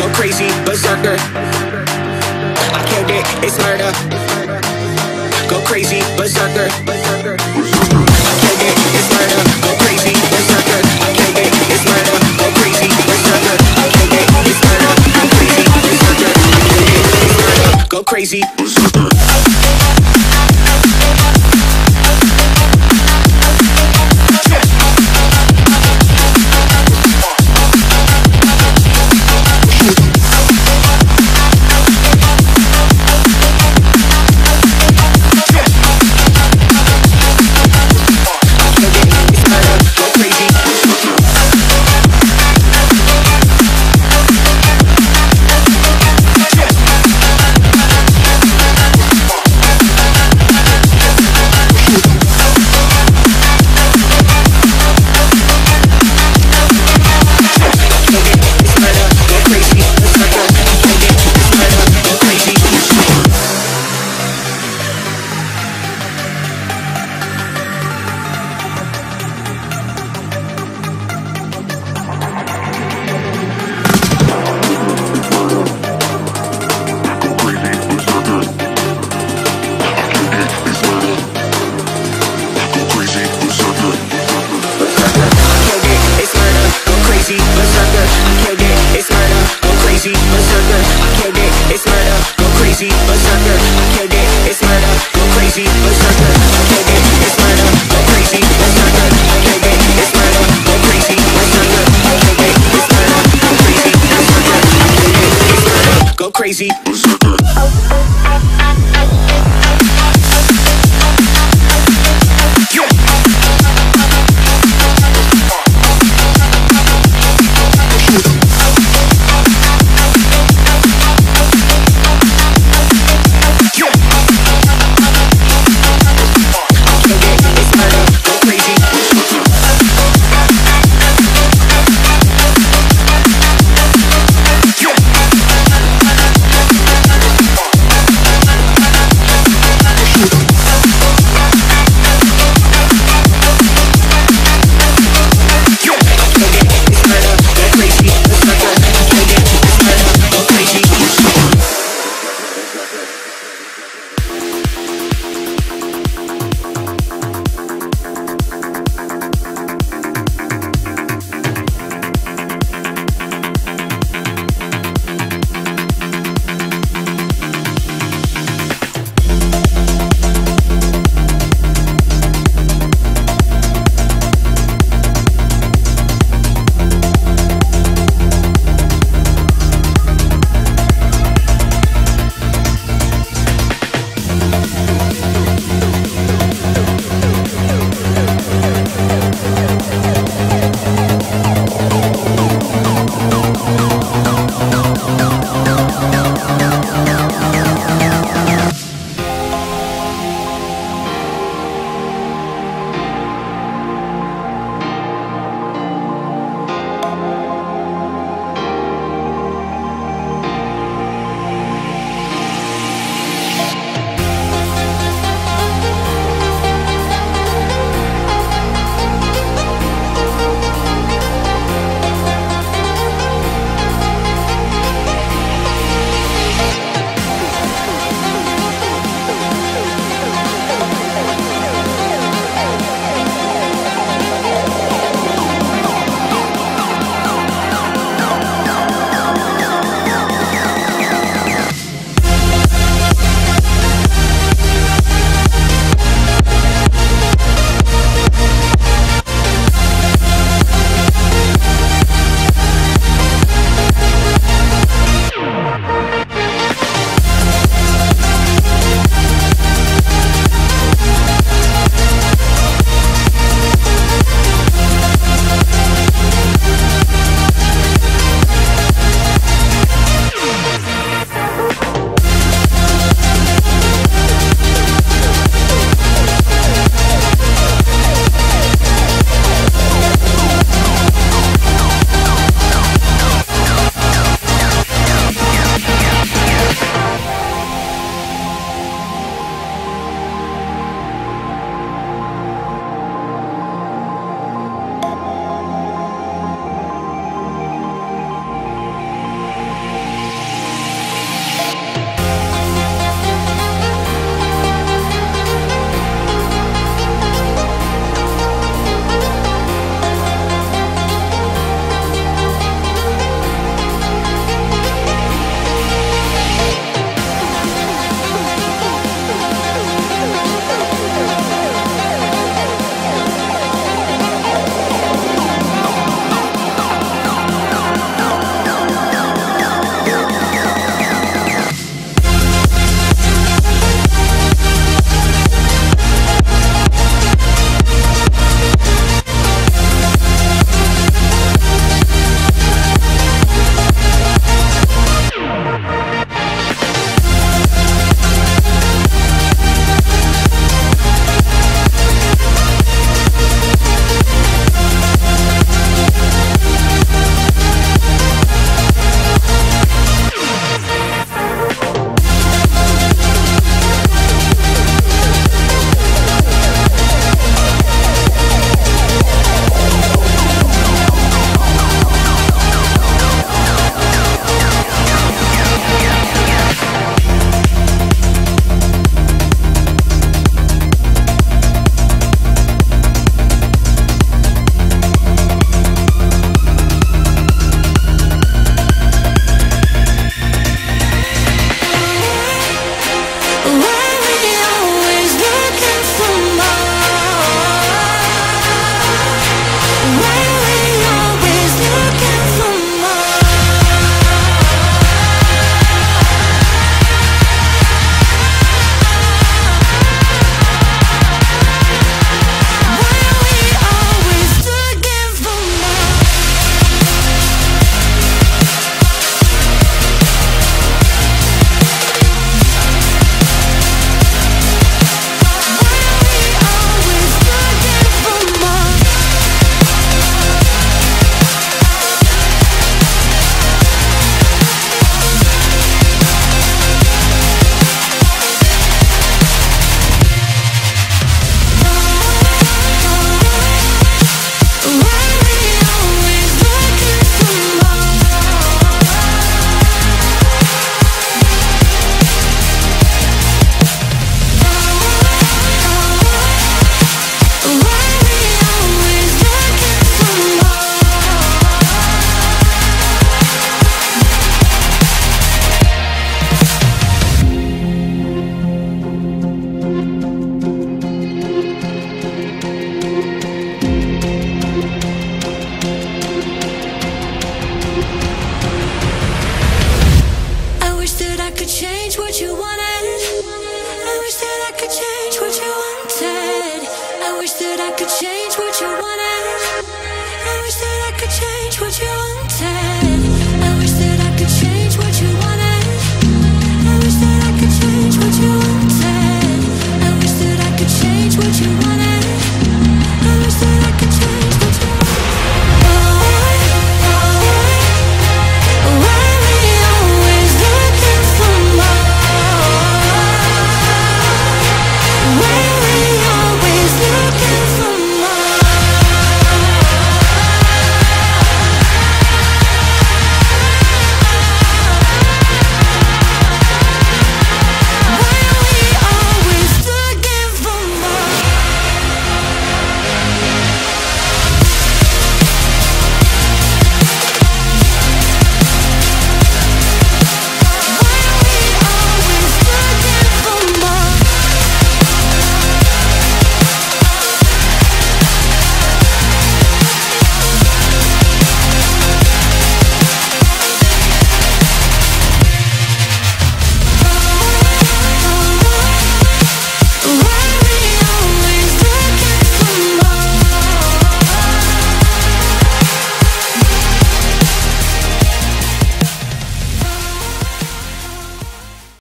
Go crazy, berserker. I killed it, it's murder go crazy, berserker, berserker. I can't get murder, go crazy, berserker. I can't get murder, go crazy, berserker. I can't get murder, go crazy, berserker. Go crazy. crazy. Could change